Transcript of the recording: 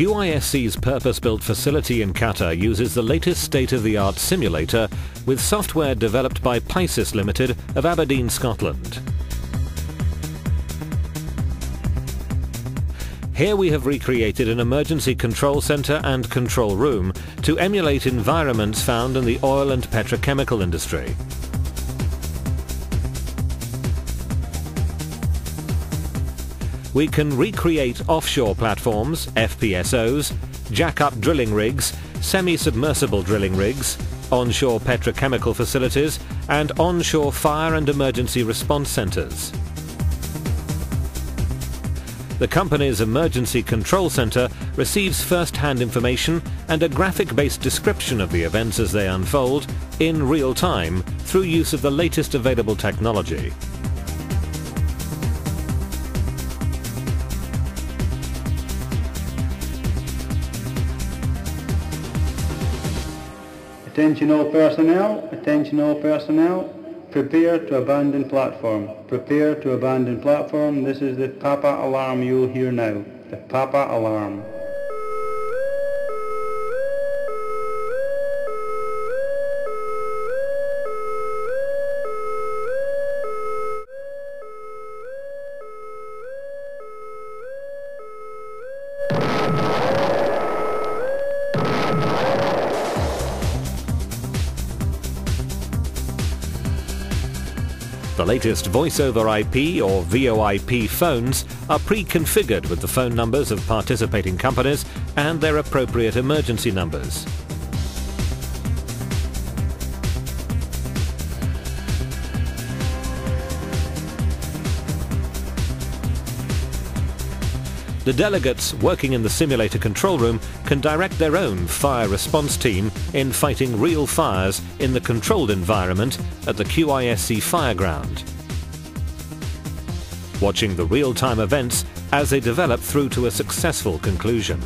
QISC's purpose-built facility in Qatar uses the latest state-of-the-art simulator with software developed by Pisys Limited of Aberdeen, Scotland. Here we have recreated an emergency control centre and control room to emulate environments found in the oil and petrochemical industry. We can recreate offshore platforms, FPSOs, jack-up drilling rigs, semi-submersible drilling rigs, onshore petrochemical facilities and onshore fire and emergency response centres. The company's Emergency Control Centre receives first-hand information and a graphic-based description of the events as they unfold in real time through use of the latest available technology. Attention all personnel, attention all personnel. Prepare to abandon platform. Prepare to abandon platform. This is the Papa alarm you'll hear now. The Papa alarm. The latest voice over IP or VoIP phones are pre-configured with the phone numbers of participating companies and their appropriate emergency numbers. The delegates working in the simulator control room can direct their own fire response team in fighting real fires in the controlled environment at the QISC fireground. Watching the real-time events as they develop through to a successful conclusion.